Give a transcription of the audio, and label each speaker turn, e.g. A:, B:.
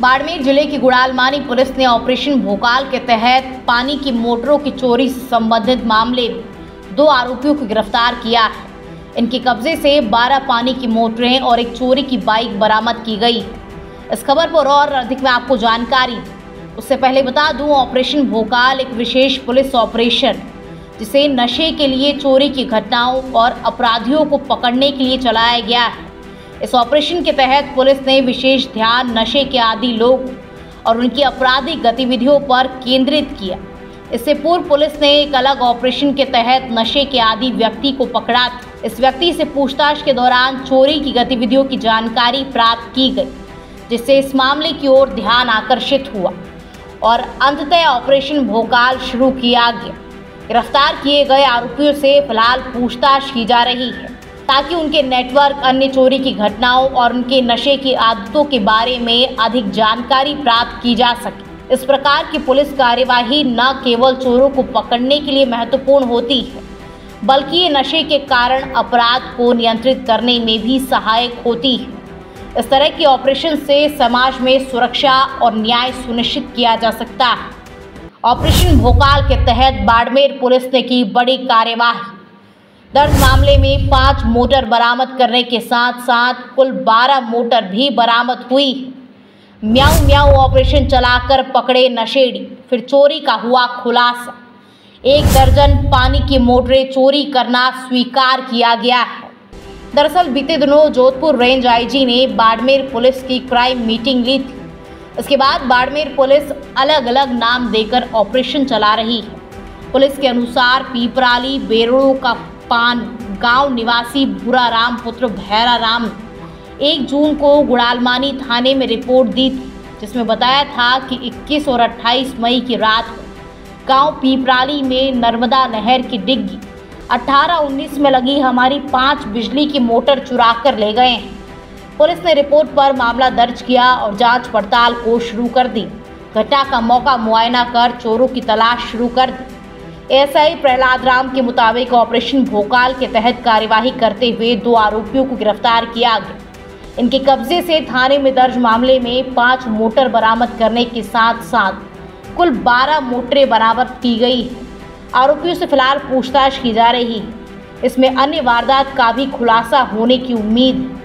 A: बाड़मेर ज़िले की गुड़ालमानी पुलिस ने ऑपरेशन भोकाल के तहत पानी की मोटरों की चोरी से संबंधित मामले, दो आरोपियों को गिरफ़्तार किया। है इनके कब्जे से 12 पानी की मोटरें और एक चोरी की बाइक बरामद की गई। इस खबर पर और अधिक मैं आपको जानकारी। उससे पहले बता दूँ, ऑपरेशन भोकाल एक विशेष पुलिस ऑपरेशन, जिसे नशे के लिए चोरी की घटनाओं और अपराधियों को पकड़ने के लिए चलाया गया। है इस ऑपरेशन के तहत पुलिस ने विशेष ध्यान, नशे के आदि लोग और उनकी आपराधिक गतिविधियों पर केंद्रित किया। इससे पूर्व पुलिस ने एक अलग ऑपरेशन के तहत नशे के आदि व्यक्ति को पकड़ा। इस व्यक्ति से पूछताछ के दौरान चोरी की गतिविधियों की जानकारी प्राप्त की गई, जिससे इस मामले की ओर ध्यान आकर्षित हुआ और अंततः ऑपरेशन भोकाल शुरू किया गया। गिरफ़्तार किए गए आरोपियों से फ़िलहाल पूछताछ की जा रही है। ताकि उनके नेटवर्क, अन्य चोरी की घटनाओं और उनके नशे की आदतों के बारे में अधिक जानकारी प्राप्त की जा सके। इस प्रकार की पुलिस कार्यवाही न केवल चोरों को पकड़ने के लिए महत्वपूर्ण होती है, बल्कि ये नशे के कारण अपराध को नियंत्रित करने में भी सहायक होती है। इस तरह के ऑपरेशन से समाज में सुरक्षा और न्याय सुनिश्चित किया जा सकता है। ऑपरेशन भोपाल के तहत बाड़मेर पुलिस ने की बड़ी कार्यवाही। दर्ज मामले में पाँच मोटर बरामद करने के साथ साथ कुल बारह मोटर भी बरामद हुई। म्याऊ म्याऊ ऑपरेशन चलाकर पकड़े नशेड़ी, फिर चोरी का हुआ खुलासा। एक दर्जन पानी की मोटरें चोरी करना स्वीकार किया गया है। दरअसल बीते दिनों जोधपुर रेंज आईजी ने बाड़मेर पुलिस की क्राइम मीटिंग ली थी। इसके बाद बाड़मेर पुलिस अलग अलग नाम देकर ऑपरेशन चला रही है। पुलिस के अनुसार पीपराली, बेरड़ों का पान, गाँव निवासी भूरा राम पुत्र भैरा राम एक जून को गुड़ालमानी थाने में रिपोर्ट दी थी, जिसमें बताया था कि 21 और 28 मई की रात गाँव पीपराली में नर्मदा नहर की डिग्गी 18-19 में लगी हमारी पाँच बिजली की मोटर चुरा कर ले गए हैं। पुलिस ने रिपोर्ट पर मामला दर्ज किया और जाँच पड़ताल को शुरू कर दी। घटना का मौका मुआयना कर चोरों की तलाश शुरू कर दी। एसआई प्रहलाद राम के मुताबिक ऑपरेशन भोकाल के तहत कार्यवाही करते हुए दो आरोपियों को गिरफ़्तार किया गया। इनके कब्जे से थाने में दर्ज मामले में पाँच मोटर बरामद करने के साथ साथ कुल 12 मोटरें बरामद की गई है। आरोपियों से फ़िलहाल पूछताछ की जा रही है। इसमें अन्य वारदात का भी खुलासा होने की उम्मीद है